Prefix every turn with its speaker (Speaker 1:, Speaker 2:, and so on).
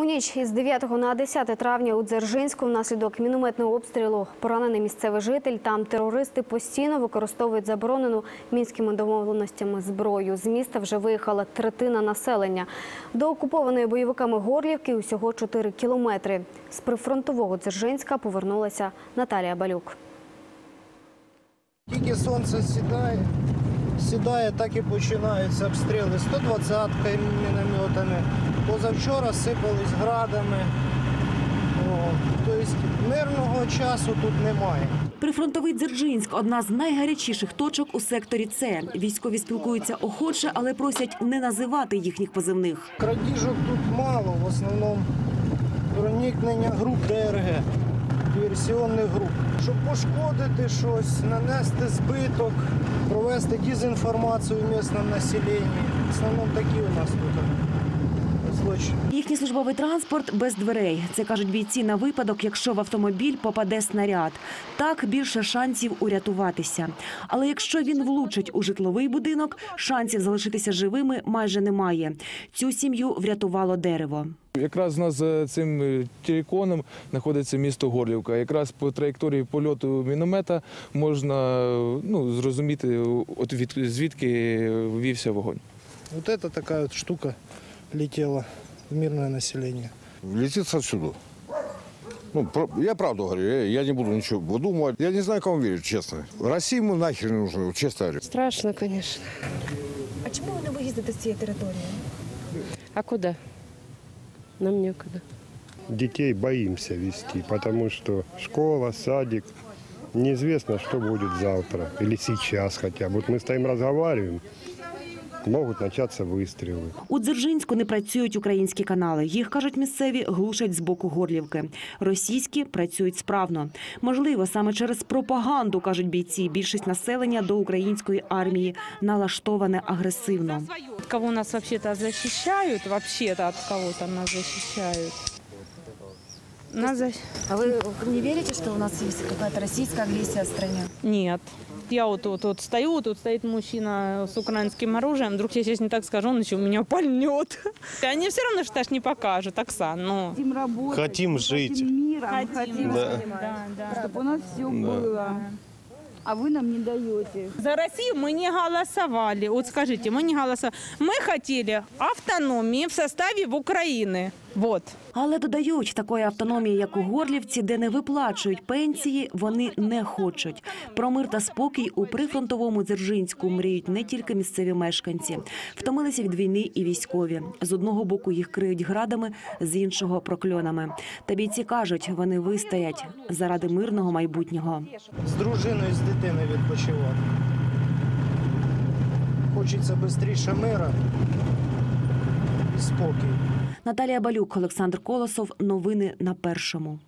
Speaker 1: У ніч із 9 на 10 травня у Дзержинську внаслідок мінометного обстрілу поранений місцевий житель. Там терористи постійно використовують заборонену мінськими домовленостями зброю. З міста вже виїхала третина населення. До окупованої бойовиками Горлівки усього 4 кілометри. З прифронтового Дзержинська повернулася Наталія Балюк.
Speaker 2: Тільки сонце сідає, сідає, так і починаються обстріли 120-ками, мінометами. Позавчора сипались градами. Тобто мирного часу тут немає.
Speaker 3: Прифронтовий Дзержинськ – одна з найгарячіших точок у секторі С. Військові спілкуються охоче, але просять не називати їхніх позивних.
Speaker 2: Крадіжок тут мало, в основному проникнення груп ДРГ, диверсіонних груп. Щоб пошкодити щось, нанести збиток, провести дезінформацію в місцевому населенні. В основному такі у нас тут
Speaker 3: Їхній службовий транспорт без дверей. Це кажуть бійці на випадок, якщо в автомобіль попаде снаряд. Так більше шансів урятуватися. Але якщо він влучить у житловий будинок, шансів залишитися живими майже немає. Цю сім'ю врятувало дерево.
Speaker 4: Якраз у нас за цим е, териконом знаходиться місто Горлівка. Якраз по траєкторії польоту міномета можна е, ну, зрозуміти, от від, звідки ввівся вогонь.
Speaker 2: Вот это такая вот штука летела в мирное население.
Speaker 5: летит отсюда. Ну, про- я правду говорю, я, я не буду ничего выдумывать. Я не знаю, кому верить, честно. России ему нахер не нужно, вот честно говорю.
Speaker 6: Страшно, конечно.
Speaker 7: А чому ви не виїздите з цієї території?
Speaker 6: А куда? Нам некуда.
Speaker 8: детей боимся вести, потому что школа, садик, неизвестно, что будет завтра или сейчас хотя бы. Вот мы стоим разговариваем, могут начаться выстрелы.
Speaker 3: У Дзержинську не працюють українські канали. Їх, кажуть місцеві, глушать з боку Горлівки. Російські працюють справно. Можливо, саме через пропаганду, кажуть бійці, більшість населення до української армії налаштоване агресивно.
Speaker 9: Кого нас вообще-то защищают, вообще-то от кого-то нас защищают. Нас
Speaker 7: А ви не вірите, що у нас є якась російська агресія в стране?
Speaker 9: Нет Я вот тут вот стою, тут стоит мужчина с украинским оружием. Вдруг я сейчас не так скажу, он еще меня пальнет. Они все равно что ж не покажут, Оксан. Ну.
Speaker 10: Хотим жить.
Speaker 9: Хотим.
Speaker 10: Да.
Speaker 9: Да, да.
Speaker 11: Чтобы у нас все было. А вы нам не даете.
Speaker 9: За Россию мы не голосовали. Вот скажите, мы не голосовали. Мы хотели автономии в составе в Украины. Вот.
Speaker 3: Але додають, такої автономії, як у Горлівці, де не виплачують пенсії, вони не хочуть. Про мир та спокій у прифронтовому Дзержинську мріють не тільки місцеві мешканці. Втомилися від війни і військові. З одного боку їх криють градами, з іншого прокльонами. Та бійці кажуть, вони вистоять заради мирного майбутнього.
Speaker 2: З дружиною, з дитиною відпочивати. Хочеться швидше мира і спокій.
Speaker 3: Наталія Балюк, Олександр Колосов. Новини на першому.